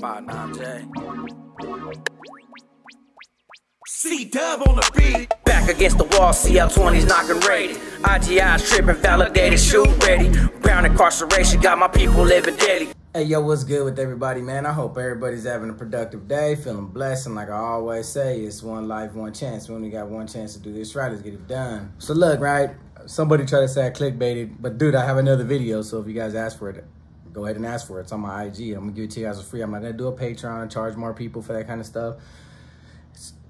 Nine J. C Dub on the beat. Back against the wall, CL20s knocking rated. IGI's tripping, validated, shoot ready. Brown incarceration, got my people living daily. Hey, yo, what's good with everybody, man? I hope everybody's having a productive day, feeling blessed. And like I always say, it's one life, one chance. We only got one chance to do this right. Let's get it done. So look, right? Somebody tried to say I clickbaited, but dude, I have another video. So if you guys ask for it, go ahead and ask for it. It's on my IG. I'm gonna give it to you guys for free. I'm not gonna do a Patreon, charge more people for that kind of stuff.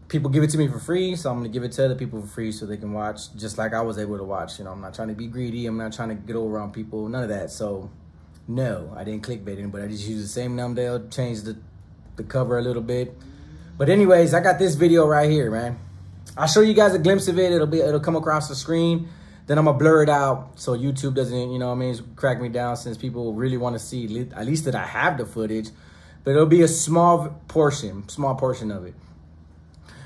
People give it to me for free, so I'm gonna give it to other people for free so they can watch just like I was able to watch. You know, I'm not trying to be greedy. I'm not trying to get over on people. None of that. So no, I didn't clickbait it, but I just used the same thumbnail, changed the, the cover a little bit. But anyways, I got this video right here, man. I'll show you guys a glimpse of it. It'll be it'll come across the screen. Then I'm gonna blur it out so YouTube doesn't, you know what I mean, crack me down since people really want to see at least that I have the footage. But it'll be a small portion, small portion of it.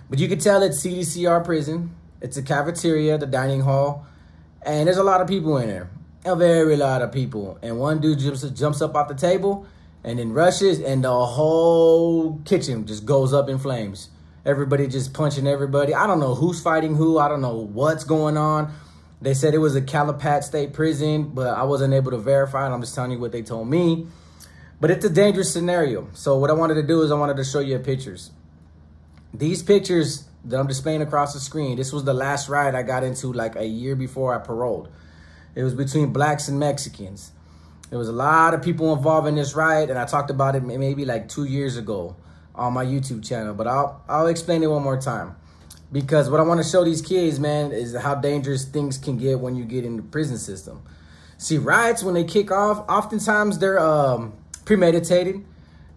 But you can tell it's CDCR prison. It's a cafeteria, the dining hall, and there's a lot of people in there a very lot of people. And one dude jumps, jumps up off the table and then rushes and the whole kitchen just goes up in flames. Everybody just punching everybody. I don't know who's fighting who. I don't know what's going on. They said it was a Calipat State prison, but I wasn't able to verify it. I'm just telling you what they told me. But it's a dangerous scenario. So what I wanted to do is I wanted to show you pictures. These pictures that I'm displaying across the screen, this was the last ride I got into like a year before I paroled. It was between blacks and Mexicans. There was a lot of people involved in this riot, and I talked about it maybe like two years ago on my YouTube channel. But I'll I'll explain it one more time. Because what I want to show these kids, man, is how dangerous things can get when you get in the prison system. See, riots, when they kick off, oftentimes they're um, premeditated.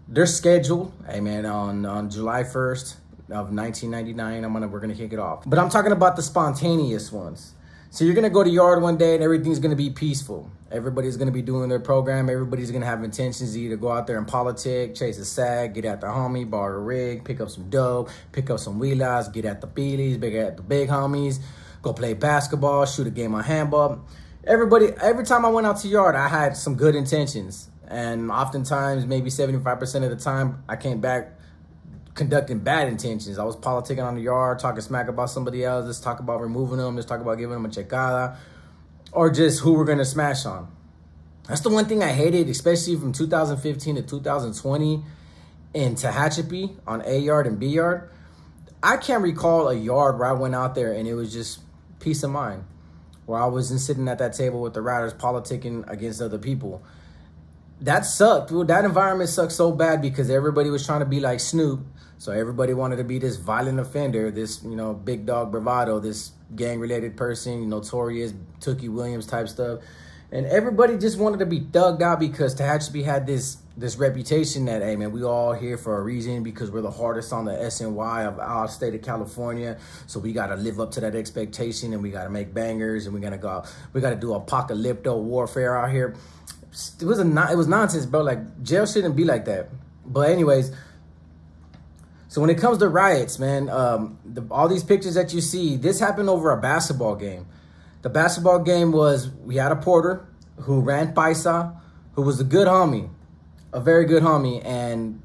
They're scheduled. Hey, man, on, on July 1st of 1999, I'm gonna, we're going to kick it off. But I'm talking about the spontaneous ones. So you're gonna go to yard one day and everything's gonna be peaceful. Everybody's gonna be doing their program. Everybody's gonna have intentions to either go out there and politic, chase a sag, get at the homie, borrow a rig, pick up some dope, pick up some wheelers, get at the beelies, big at the big homies, go play basketball, shoot a game of handball. Everybody, every time I went out to yard, I had some good intentions. And oftentimes, maybe 75% of the time, I came back conducting bad intentions. I was politicking on the yard, talking smack about somebody else. Let's talk about removing them. Let's talk about giving them a checada. Or just who we're going to smash on. That's the one thing I hated, especially from 2015 to 2020 in Tehachapi on A yard and B yard. I can't recall a yard where I went out there and it was just peace of mind. Where I wasn't sitting at that table with the riders politicking against other people. That sucked. That environment sucked so bad because everybody was trying to be like Snoop so everybody wanted to be this violent offender, this, you know, big dog bravado, this gang-related person, notorious Tookie Williams type stuff. And everybody just wanted to be thugged out because Tehachapi had this this reputation that, hey, man, we all here for a reason because we're the hardest on the SNY of our state of California. So we got to live up to that expectation and we got to make bangers and we got to go, we got to do apocalypto warfare out here. It was a, it was nonsense, bro. Like jail shouldn't be like that. But anyways, so when it comes to riots, man, um, the, all these pictures that you see, this happened over a basketball game. The basketball game was, we had a porter who ran Paisa, who was a good homie, a very good homie. And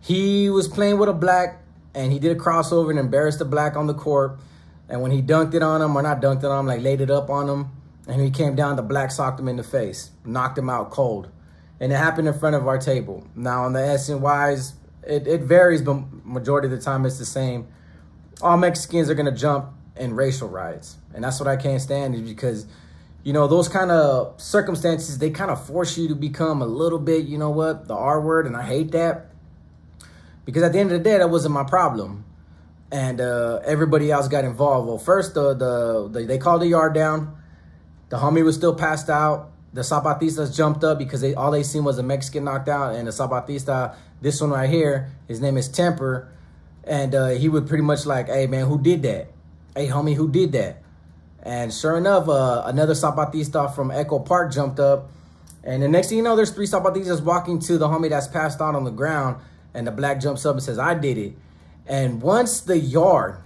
he was playing with a black and he did a crossover and embarrassed the black on the court. And when he dunked it on him, or not dunked it on him, like laid it up on him, and he came down, the black socked him in the face, knocked him out cold. And it happened in front of our table. Now on the SNYs, it, it varies, but majority of the time it's the same. All Mexicans are going to jump in racial riots. And that's what I can't stand is because, you know, those kind of circumstances, they kind of force you to become a little bit, you know what, the R word. And I hate that because at the end of the day, that wasn't my problem. And uh, everybody else got involved. Well, first, the, the, the they called the yard down. The homie was still passed out. The Zapatistas jumped up because they all they seen was a Mexican knocked out. And the Zapatista this one right here, his name is Temper. And uh, he would pretty much like, hey, man, who did that? Hey, homie, who did that? And sure enough, uh, another Zapatista from Echo Park jumped up. And the next thing you know, there's three Zapatistas walking to the homie that's passed out on the ground. And the black jumps up and says, I did it. And once the yard,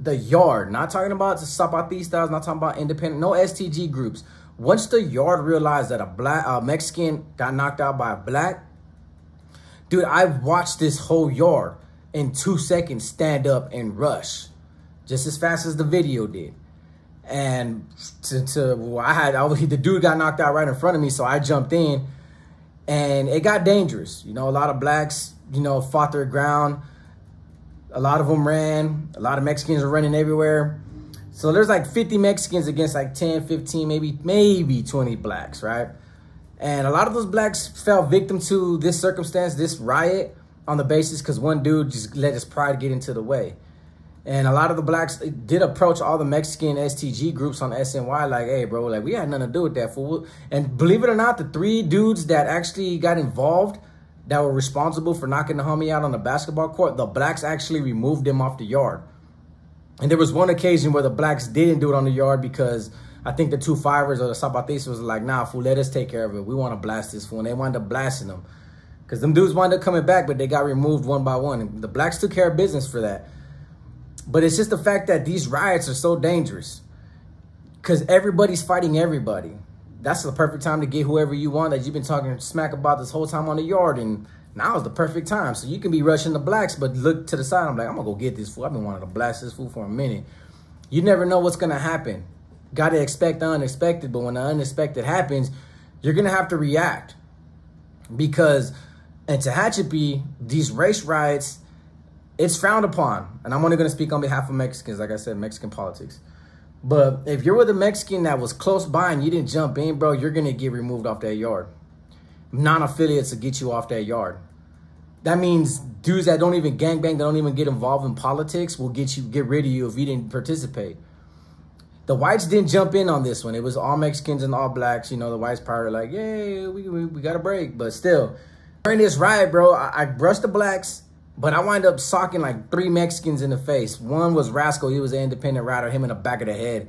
the yard, not talking about Zapatistas, not talking about independent, no STG groups. Once the yard realized that a black, a Mexican got knocked out by a black, Dude, I watched this whole yard in two seconds stand up and rush just as fast as the video did. And to, to well, I had, I the dude got knocked out right in front of me. So I jumped in and it got dangerous. You know, a lot of blacks, you know, fought their ground. A lot of them ran. A lot of Mexicans were running everywhere. So there's like 50 Mexicans against like 10, 15, maybe, maybe 20 blacks, right? And a lot of those blacks fell victim to this circumstance, this riot, on the basis because one dude just let his pride get into the way. And a lot of the blacks eh, did approach all the Mexican STG groups on SNY like, hey, bro, like we had nothing to do with that fool. And believe it or not, the three dudes that actually got involved that were responsible for knocking the homie out on the basketball court, the blacks actually removed him off the yard. And there was one occasion where the blacks didn't do it on the yard because I think the two fivers or the Zapatistas was like, nah, fool, let us take care of it. We want to blast this fool. And they wound up blasting them. Because them dudes wound up coming back, but they got removed one by one. And the blacks took care of business for that. But it's just the fact that these riots are so dangerous because everybody's fighting everybody. That's the perfect time to get whoever you want that you've been talking smack about this whole time on the yard. And now is the perfect time. So you can be rushing the blacks, but look to the side. I'm like, I'm going to go get this fool. I've been wanting to blast this fool for a minute. You never know what's going to happen. Got to expect the unexpected. But when the unexpected happens, you're going to have to react. Because in Tehachapi, these race riots it's frowned upon. And I'm only going to speak on behalf of Mexicans, like I said, Mexican politics. But if you're with a Mexican that was close by and you didn't jump in, bro, you're going to get removed off that yard. Non-affiliates will get you off that yard. That means dudes that don't even gangbang, that don't even get involved in politics will get you get rid of you if you didn't participate. The whites didn't jump in on this one. It was all Mexicans and all blacks. You know, the whites probably like, yay, we, we, we got a break. But still, during this ride, bro, I, I brushed the blacks but I wind up socking like three Mexicans in the face. One was Rascal. He was an independent rider. Him in the back of the head.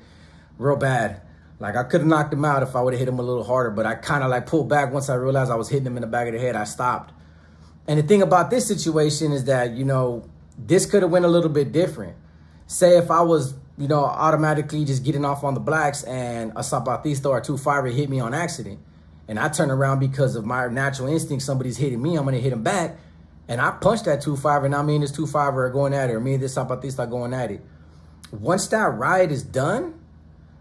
Real bad. Like I could have knocked him out if I would have hit him a little harder. But I kind of like pulled back once I realized I was hitting him in the back of the head. I stopped. And the thing about this situation is that, you know, this could have went a little bit different. Say if I was, you know, automatically just getting off on the blacks and a Zapatista or a 2-5 hit me on accident. And I turn around because of my natural instinct, somebody's hitting me, I'm to hit him back and I punched that two fiver, and now me and this two fiver are going at it, or me and this Zapatista going at it. Once that ride is done,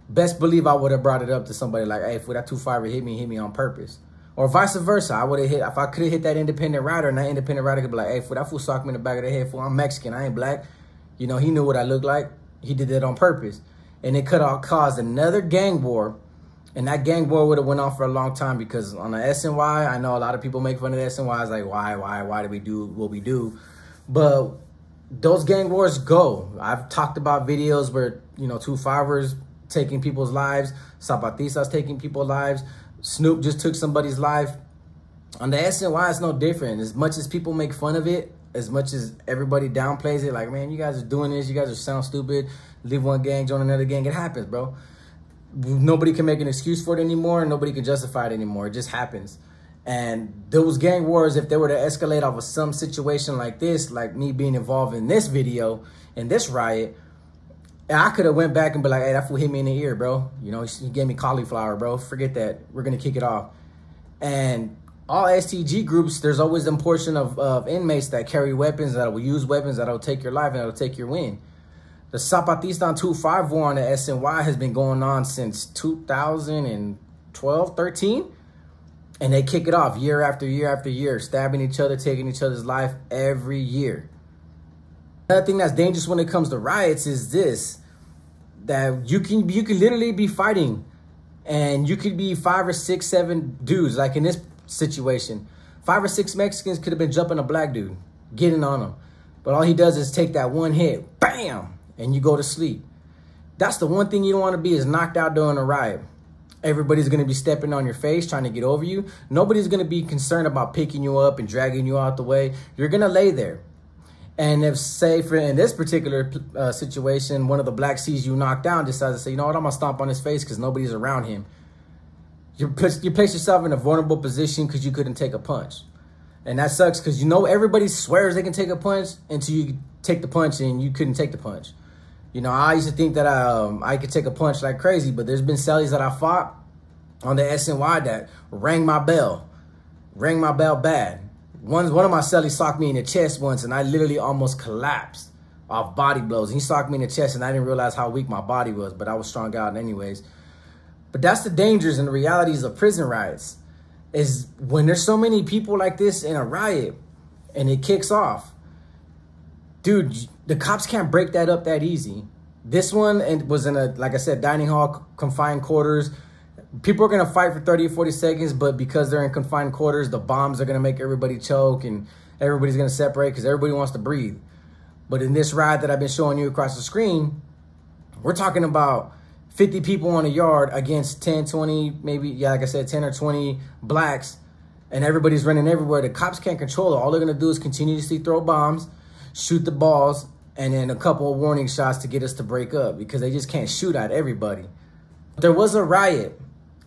best believe I would have brought it up to somebody like, hey, if that two fiver hit me, hit me on purpose. Or vice versa. I would have hit, if I could have hit that independent rider, and that independent rider could be like, hey, for that fool socked me in the back of the head, fool, I'm Mexican, I ain't black. You know, he knew what I looked like. He did that on purpose. And it could have caused another gang war and that gang war would have went on for a long time because on the SNY, I know a lot of people make fun of the SNY. It's like, why, why, why do we do what we do? But those gang wars go. I've talked about videos where, you know, two fivers taking people's lives, Zapatistas taking people's lives, Snoop just took somebody's life. On the SNY, it's no different. As much as people make fun of it, as much as everybody downplays it, like, man, you guys are doing this, you guys are sound stupid, leave one gang, join another gang, it happens, bro nobody can make an excuse for it anymore. Nobody can justify it anymore. It just happens. And those gang wars, if they were to escalate off of some situation like this, like me being involved in this video, in this riot, I could have went back and be like, hey, that fool hit me in the ear, bro. You know, he gave me cauliflower, bro. Forget that. We're going to kick it off. And all STG groups, there's always a portion of, of inmates that carry weapons, that will use weapons, that'll take your life and that'll take your win. The Zapatistan 2-5 war on the SNY has been going on since 2012, 13. And they kick it off year after year after year, stabbing each other, taking each other's life every year. Another thing that's dangerous when it comes to riots is this, that you can you can literally be fighting and you could be five or six, seven dudes, like in this situation. Five or six Mexicans could have been jumping a black dude, getting on him. But all he does is take that one hit, bam, and you go to sleep. That's the one thing you don't want to be is knocked out during a riot. Everybody's going to be stepping on your face, trying to get over you. Nobody's going to be concerned about picking you up and dragging you out the way. You're going to lay there. And if, say, for in this particular uh, situation, one of the black sees you knocked down, decides to say, you know what, I'm going to stomp on his face because nobody's around him. You, put, you place yourself in a vulnerable position because you couldn't take a punch. And that sucks because you know everybody swears they can take a punch until you take the punch and you couldn't take the punch. You know, I used to think that um, I could take a punch like crazy, but there's been cellies that I fought on the SNY that rang my bell, rang my bell bad. One, one of my cellies socked me in the chest once, and I literally almost collapsed off body blows. He socked me in the chest, and I didn't realize how weak my body was, but I was strung out anyways. But that's the dangers and the realities of prison riots. Is when there's so many people like this in a riot, and it kicks off. Dude, the cops can't break that up that easy. This one and was in a, like I said, dining hall, confined quarters people are gonna fight for 30 or 40 seconds, but because they're in confined quarters, the bombs are gonna make everybody choke and everybody's gonna separate because everybody wants to breathe. But in this ride that I've been showing you across the screen, we're talking about 50 people on a yard against 10, 20, maybe, yeah, like I said, 10 or 20 blacks, and everybody's running everywhere. The cops can't control it. All they're gonna do is continuously throw bombs, shoot the balls, and then a couple of warning shots to get us to break up because they just can't shoot at everybody. There was a riot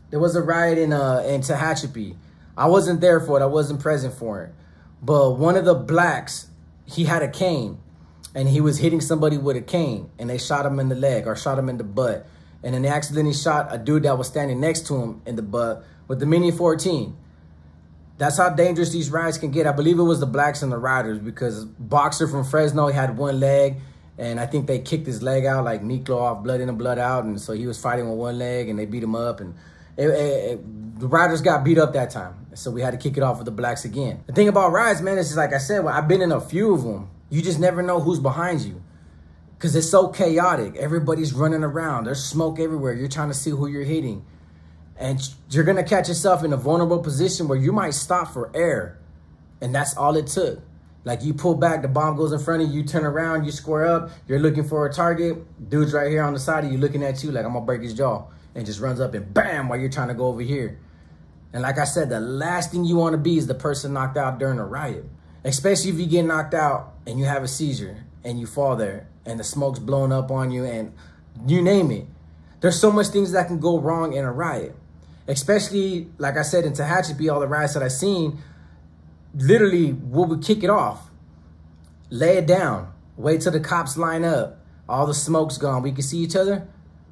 there was a riot in uh in Tehachapi. I wasn't there for it. I wasn't present for it. But one of the blacks, he had a cane and he was hitting somebody with a cane and they shot him in the leg or shot him in the butt. And then they accidentally shot a dude that was standing next to him in the butt with the Mini 14. That's how dangerous these riots can get. I believe it was the blacks and the riders because Boxer from Fresno he had one leg and I think they kicked his leg out like Miklo off blood in and blood out. And so he was fighting with one leg and they beat him up and it, it, the Riders got beat up that time. So we had to kick it off with the Blacks again. The thing about rides, man, is like I said, well, I've been in a few of them. You just never know who's behind you. Because it's so chaotic. Everybody's running around. There's smoke everywhere. You're trying to see who you're hitting. And you're going to catch yourself in a vulnerable position where you might stop for air. And that's all it took. Like you pull back, the bomb goes in front of you, you turn around, you square up, you're looking for a target. Dude's right here on the side of you looking at you like, I'm going to break his jaw and just runs up and bam while you're trying to go over here. And like I said, the last thing you want to be is the person knocked out during a riot, especially if you get knocked out and you have a seizure and you fall there and the smoke's blowing up on you and you name it. There's so much things that can go wrong in a riot, especially like I said in Tehachapi, all the riots that I've seen, literally what would kick it off, lay it down, wait till the cops line up, all the smoke's gone, we can see each other,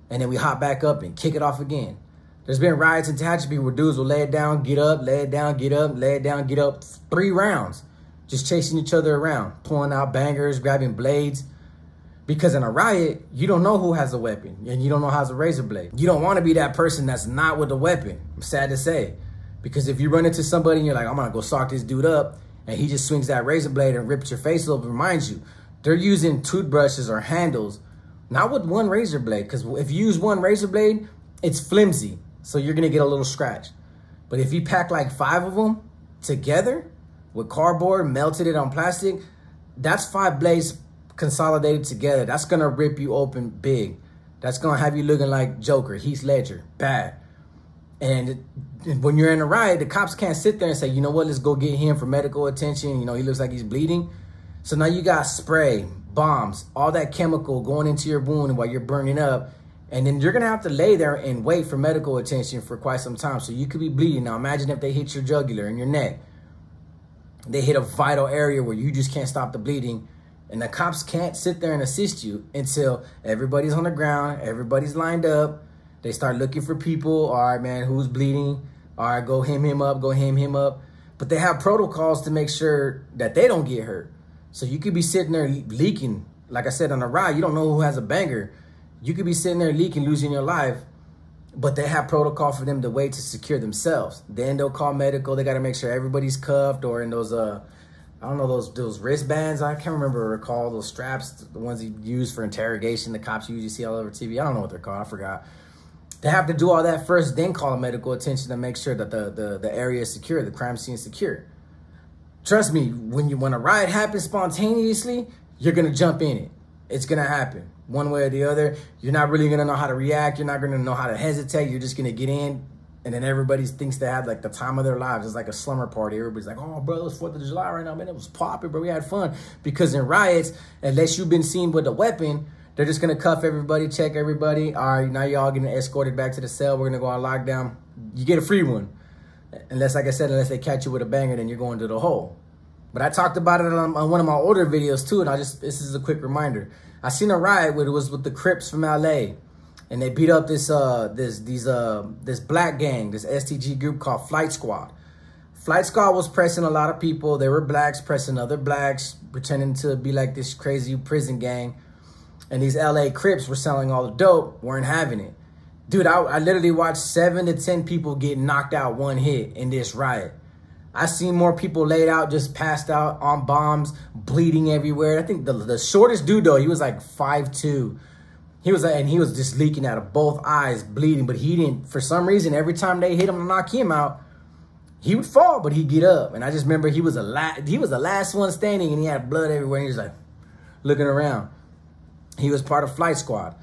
and then we hop back up and kick it off again. There's been riots in Tehachapi where dudes will lay it down, get up, lay it down, get up, lay it down, get up. Three rounds, just chasing each other around, pulling out bangers, grabbing blades. Because in a riot, you don't know who has a weapon and you don't know who has a razor blade. You don't want to be that person that's not with a weapon. I'm sad to say. Because if you run into somebody and you're like, I'm going to go sock this dude up, and he just swings that razor blade and rips your face open, reminds you, they're using toothbrushes or handles not with one razor blade, because if you use one razor blade, it's flimsy. So you're gonna get a little scratch. But if you pack like five of them together with cardboard, melted it on plastic, that's five blades consolidated together. That's gonna rip you open big. That's gonna have you looking like Joker, Heath Ledger, bad. And when you're in a riot, the cops can't sit there and say, you know what, let's go get him for medical attention. You know, he looks like he's bleeding. So now you got spray, bombs, all that chemical going into your wound while you're burning up. And then you're going to have to lay there and wait for medical attention for quite some time. So you could be bleeding. Now imagine if they hit your jugular in your neck. They hit a vital area where you just can't stop the bleeding. And the cops can't sit there and assist you until everybody's on the ground, everybody's lined up. They start looking for people. All right, man, who's bleeding? All right, go hem him up, go hem him up. But they have protocols to make sure that they don't get hurt. So you could be sitting there leaking. Like I said, on a ride, you don't know who has a banger. You could be sitting there leaking, losing your life. But they have protocol for them to wait to secure themselves. Then they'll call medical. They got to make sure everybody's cuffed or in those, uh, I don't know, those those wristbands. I can't remember recall those straps, the ones you use for interrogation. The cops usually see all over TV. I don't know what they're called. I forgot. They have to do all that first, then call medical attention to make sure that the, the, the area is secure, the crime scene is secure. Trust me, when you when a riot happens spontaneously, you're gonna jump in it. It's gonna happen one way or the other. You're not really gonna know how to react. You're not gonna know how to hesitate. You're just gonna get in, and then everybody thinks they had like the time of their lives. It's like a slumber party. Everybody's like, "Oh, bro, it's Fourth of July right now, man. It was popping, bro. We had fun." Because in riots, unless you've been seen with a weapon, they're just gonna cuff everybody, check everybody. All right, now y'all getting escorted back to the cell. We're gonna go on lockdown. You get a free one. Unless, like I said, unless they catch you with a banger, then you're going to the hole. But I talked about it on, on one of my older videos too, and I just, this is a quick reminder. I seen a riot where it was with the Crips from LA, and they beat up this, uh, this, these, uh, this black gang, this STG group called Flight Squad. Flight Squad was pressing a lot of people. They were blacks pressing other blacks, pretending to be like this crazy prison gang. And these LA Crips were selling all the dope, weren't having it. Dude, I, I literally watched seven to 10 people get knocked out one hit in this riot. I seen more people laid out, just passed out on bombs, bleeding everywhere. I think the, the shortest dude, though, he was like five two. He was and he was just leaking out of both eyes, bleeding. But he didn't, for some reason, every time they hit him to knock him out, he would fall, but he'd get up. And I just remember he was a la- he was the last one standing, and he had blood everywhere. He was like looking around. He was part of Flight Squad.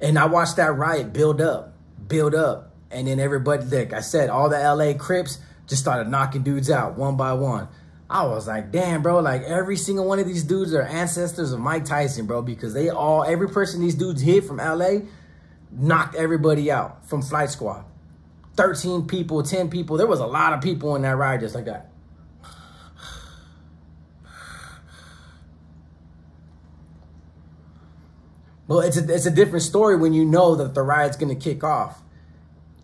And I watched that riot build up, build up. And then everybody, like I said, all the LA Crips just started knocking dudes out one by one. I was like, damn, bro, like every single one of these dudes are ancestors of Mike Tyson, bro, because they all, every person these dudes hit from LA knocked everybody out from Flight Squad. 13 people, 10 people. There was a lot of people in that ride just like that. Well, it's a, it's a different story when you know that the ride's going to kick off.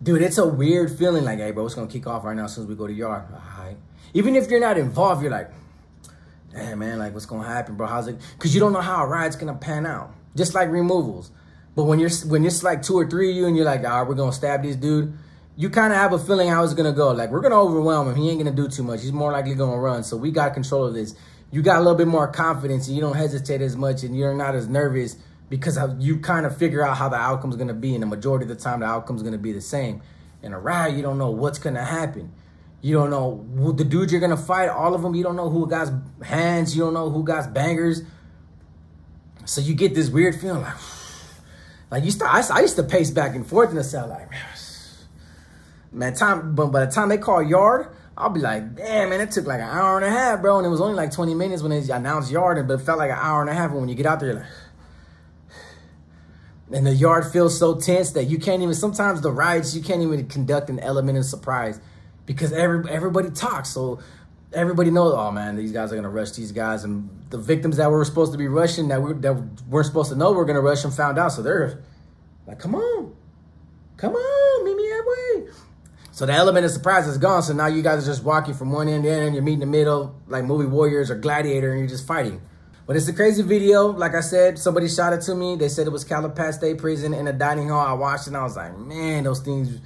Dude, it's a weird feeling like, hey, bro, it's going to kick off right now as soon as we go to yard. Even if you're not involved, you're like, damn, man, like, what's going to happen, bro? How's it? Because you don't know how a ride's going to pan out. Just like removals. But when you're when it's like two or three of you and you're like, all right, we're going to stab this dude, you kind of have a feeling how it's going to go. Like, we're going to overwhelm him. He ain't going to do too much. He's more likely going to run. So we got control of this. You got a little bit more confidence and you don't hesitate as much and you're not as nervous because you kind of figure out how the outcome's going to be. And the majority of the time, the outcome's going to be the same. In a ride, you don't know what's going to happen. You don't know who the dude you're going to fight, all of them. You don't know who got hands. You don't know who got bangers. So you get this weird feeling like, like you start, I, I used to pace back and forth in the cell like, man, time, but by the time they call yard, I'll be like, damn, man, it took like an hour and a half, bro. And it was only like 20 minutes when they announced yard, but it felt like an hour and a half. And when you get out there, like, and the yard feels so tense that you can't even, sometimes the rides, you can't even conduct an element of surprise because every, everybody talks. So everybody knows, oh man, these guys are to rush these guys. And the victims that were supposed to be rushing, that, we, that weren't supposed to know we're to rush them, found out. So they're like, come on, come on, meet me halfway. So the element of surprise is gone. So now you guys are just walking from one end to end and you're meeting the middle like movie Warriors or Gladiator and you're just fighting. But it's a crazy video. Like I said, somebody shot it to me. They said it was Calipat State Prison in a dining hall. I watched it and I was like, man, those things.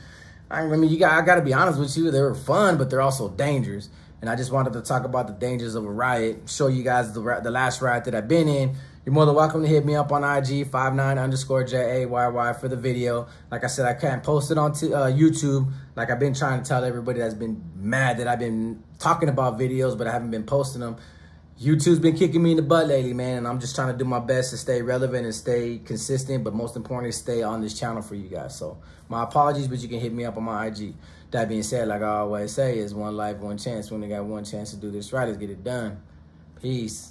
I mean, you got, I got to be honest with you. They were fun, but they're also dangerous. And I just wanted to talk about the dangers of a riot, show you guys the, the last riot that I've been in. You're more than welcome to hit me up on IG, 59 underscore J-A-Y-Y for the video. Like I said, I can't post it on uh, YouTube. Like I've been trying to tell everybody that's been mad that I've been talking about videos, but I haven't been posting them. YouTube's been kicking me in the butt lately, man, and I'm just trying to do my best to stay relevant and stay consistent, but most importantly, stay on this channel for you guys. So my apologies, but you can hit me up on my IG. That being said, like I always say, it's one life, one chance. When only got one chance to do this right. Let's get it done. Peace.